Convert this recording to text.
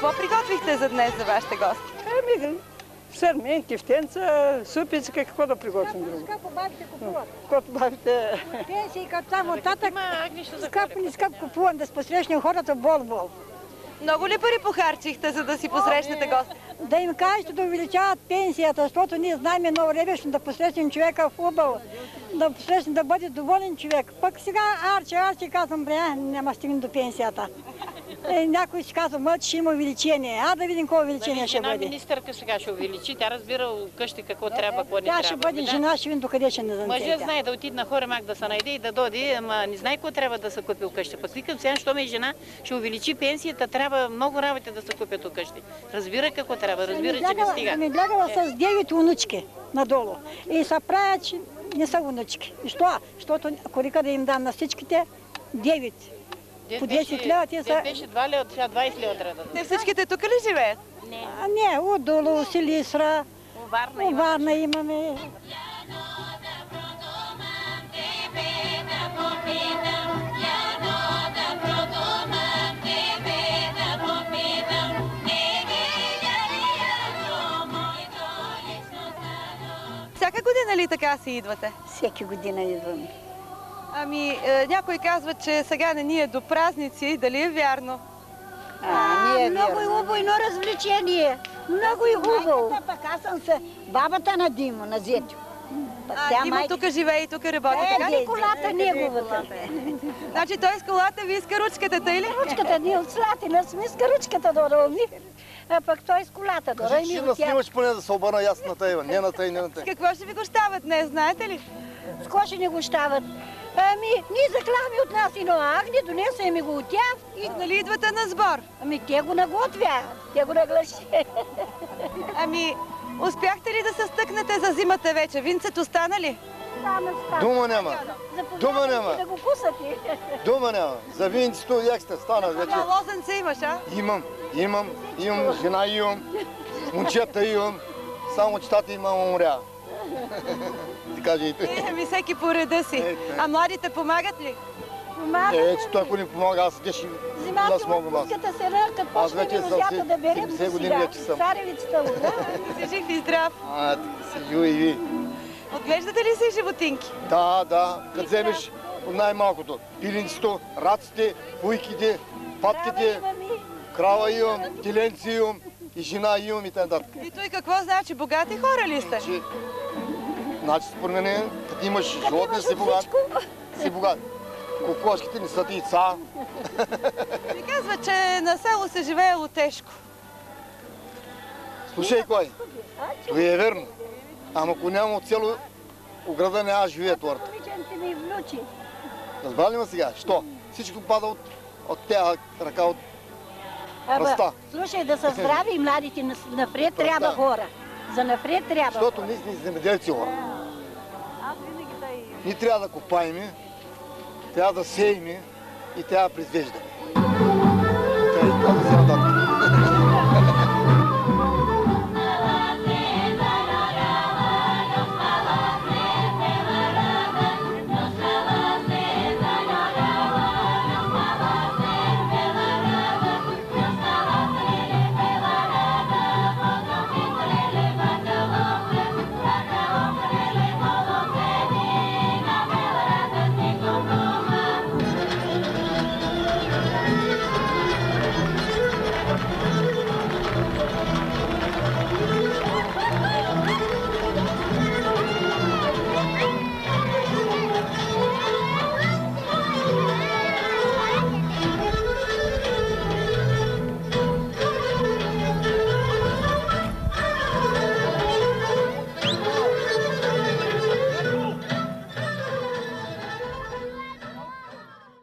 Какво приготвихте за днес за вашите гости? Ами, сърмен, кифтенца, супичка, какво да приготвим друго? Скъпо бабите купуват. Каквото бавите. Пенсии като там оттатък. Скъпо не скъпо купувам да посрещнем хората бол-бол. Много ли пари похарчихте, за да си посрещнете гости? Да им кажете да увеличават пенсията, защото ние знаем едно времешно да посрещнем човека в хубаво, да посрещнем да бъде доволен човек. Пък сега арче, арче казвам, няма стигнем до пенсията. Е, някой си казва, мъд, ще има увеличение. А да видим какво увеличение ще Жена бъде. министърка сега ще увеличи. Тя разбира къщи какво трябва, какво не Тя трябва. ще бъде Ами да. жена, ще видим докъде ще не Мъжът занесе. знае да отиде на Хоремак да се найде и да доди, ама не знае какво трябва да се купи от къща. Пък викам сега, що ме е жена, ще увеличи пенсията, трябва много работи да се купят от къщи. Разбира какво трябва, разбира, че не стига. Ами гледала с 9 внучки надолу. И се правят, че не са внучки. И Що? Защото ако река да им дам на всичките 9. Дед по беше- 10 лева, те са- беше 2 лева, сега 20 лева трябва да Те всичките тук ли живеят? А не, отдолу, Силисра, Варна има. Варна имаме. Всяка година ли така си идвате? Всеки година идваме. Ами, е, някой казва, че сега не ни е до празници. Дали е вярно? А, не е много е хубаво едно развлечение. Много е хубаво. Пък аз съм се бабата на Димо, на Зетю. Пък тя А, Димо майка- тук живее и тук работи, така Е, ли? колата неговата. Значи той с колата, вие с каручката, тъй ли? Ручката ни от Слатина сме с ручката до Роми. А пък той с колата до Роми. тях. наснимаш поне да се обърна ясно на тая, не на тая, не на тая. Какво ще ви гощават днес, знаете ли? С какво ще ни го щават? Ами, ние заклахме от нас едно агне, донесе ми го от тях и... Нали идвате на сбор? Ами, те го наготвя, те го нагласи. Ами, успяхте ли да се стъкнете за зимата вече? Винцето стана ли? Стана, стана. Дума няма. Дума няма. Да го пусате. Дума няма. За винцето як сте стана вече. А лозенце имаш, а? Имам, имам, имам жена имам, момчета имам, само че тата и мама умря. Ти кажи и ти. Е, Ами всеки по реда си. Е, така. А младите помагат ли? Мама, Е, че той ако ни помага, аз де ще Взимате нас мога аз. отпуската се ръкът, Аз почне вече да берем 70 за години сега. вече съм. Царевицата му, да? Си жив и здрав. А, така си живи и ви. Отглеждате ли си животинки? Да, да, като вземеш от най-малкото. Пиленцето, раците, пуйките, патките, крава имам, теленци имам, и жена имам и т.н. И той какво значи? Богати хора ли сте? Че, значи според мен, като имаш животни, си богат. Си богат. Кокошките не са ти яйца. Ми казва, че на село се живеело тежко. Слушай, кой? Това е верно. Ама ако няма от цяло ограда, няма живее внучи. Разбрали ли ме сега? Що? Всичко пада от, от тя ръка, от Ръста. слушай, да са здрави и младите напред трябва хора. За напред трябва Защото ние сме земеделци хора. Ние трябва да копаем, трябва да сейме и трябва да произвеждаме. Тъй, това да се